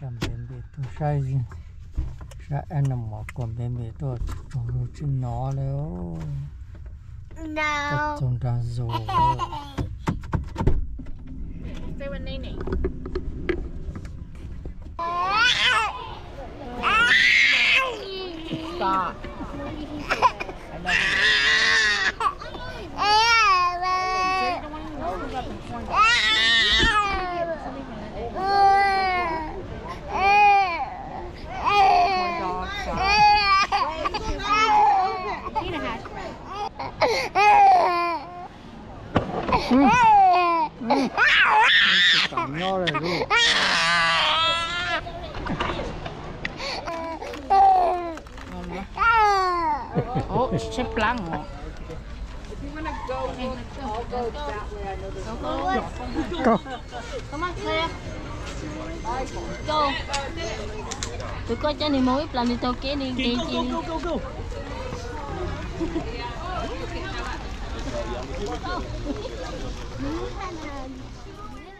chẳng bên bề tôi sai gì? Ra em nằm mỏ còn bên bề tôi. Trồng chứ nó đâu trồng ra rồi. Say bên đây này Stop. I love you. Cắn nho này luôn Oh, c'est plein. Go, go, go, go. go. Come on, Claire. Go. Tụi con cho này mỗi lần đi tàu kia đi. Go, go, go, go, go go.